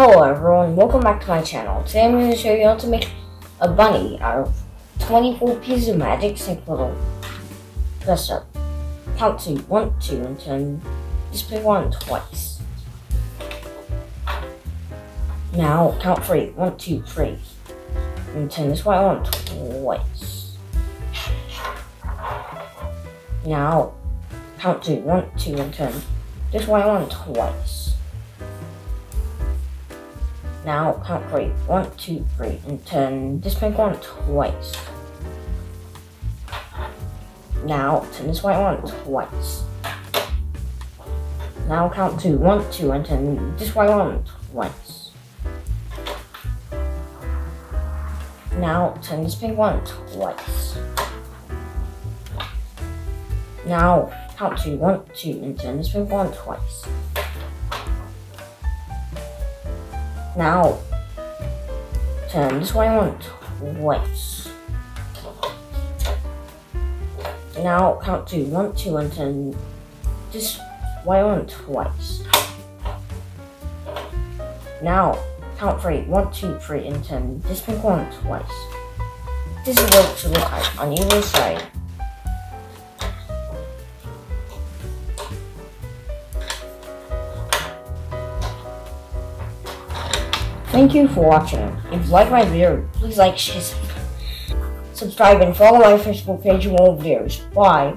Hello everyone, welcome back to my channel. Today I'm going to show you how to make a bunny out of 24 pieces of magic snake little. Press up. Count to 1, 2, and turn display 1 twice. Now count 3, 1, 2, 3. And turn this white on twice. Now count to 1, 2, and turn this white on twice. Now count three. One, two, three, and turn this pink one twice. Now turn this white one twice. Now count two. One, two, and turn this white one twice. Now turn this pink one twice. Now count two. One, two, and turn this pink one twice. Now, turn this way on twice. Now count to one, two, and turn this way on twice. Now count three, one, two, three, and turn this pink one twice. This is what should look like on either side. Thank you for watching. If you like my video, please like, share, subscribe, and follow my Facebook page for more videos. Bye.